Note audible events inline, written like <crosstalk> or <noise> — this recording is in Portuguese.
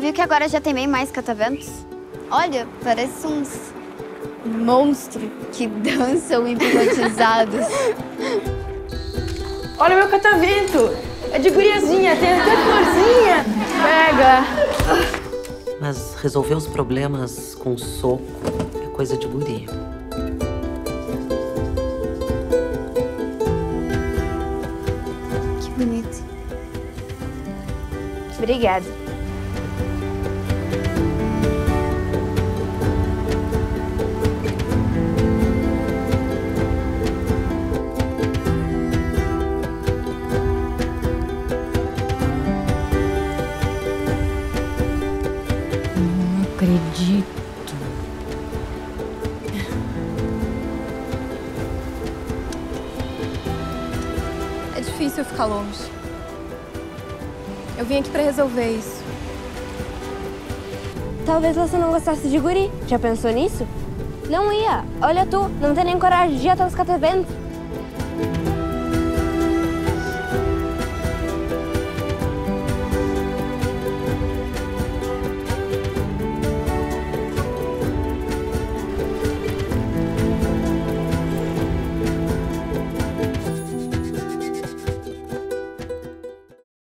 viu que agora já tem bem mais cataventos? Olha, parece uns monstros que <laughs> dançam hipnotizados. Olha meu catavento! É de guriazinha, tem até florzinha! Pega! Mas resolver os problemas com soco é coisa de guria. Que bonito. Obrigada. Acredito. É difícil eu ficar longe. Eu vim aqui pra resolver isso. Talvez você não gostasse de guri. Já pensou nisso? Não ia. Olha tu, não tem nem coragem de ir até os cataventos.